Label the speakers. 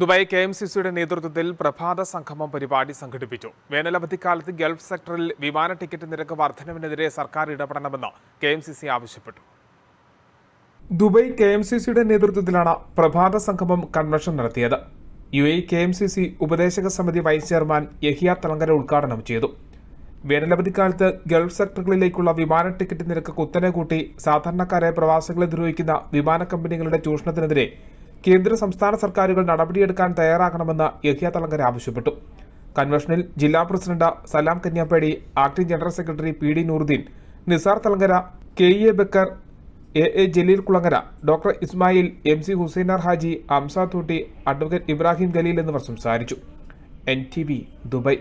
Speaker 1: Dubai K M C സിയുടെ നേതൃത്വത്തിൽ പ്രഭാത സംഗമം പരിപാടി സംഘടിപ്പിച്ചു. വേനലവധിക്കാലത്ത് ഗൾഫ് സെക്ടറിൽ വിമാന ടിക്കറ്റ് നിരക്ക് വർധനവിനെതിരെ സർക്കാർ ഇടപെടണമെന്ന് കെ എം സി സി ആവശ്യപ്പെട്ടു. ദുബായ് കെ എം സി സിയുടെ നേതൃത്വത്തിലാണ് പ്രഭാത സംഗമം കൺവെൻഷൻ നടത്തിയത്. U A K M C C ഉപദേശക സമിതി വൈസ് ചെയർമാൻ യഹിയ തലങ്കര ഉദ്ഘാടനം ചെയ്തു. വേനലവധിക്കാലത്ത് ഗൾഫ് സെക്ടറുകളിലേക്കുള്ള വിമാന ടിക്കറ്റ് നിരക്ക് കുത്തനെ കൂട്ടി സാധാരണക്കാരെ പ്രവാസികളെ ദ്രോഹിക്കുന്ന വിമാന കമ്പനികളുടെ ചൂഷണത്തിനെതിരെ കേന്ദ്ര സംസ്ഥാന സർക്കാരുകൾ നടപടിയെടുക്കാൻ തയ്യാറാകണമെന്ന് യഹിയ തലങ്കര ആവശ്യപ്പെട്ടു. കൺവെൻഷനിൽ ജില്ലാ president Salam Kanyapady acting general secretary P D Nooruddeen Nisar Thalangara K A Bakkar A A Jaleel Kulangara doctor Ismail M C Hussainar Haji Amsa Thootty advocate Ibrahim Khaleel എന്നിവർ സംസാരിച്ചു. N T V Dubai.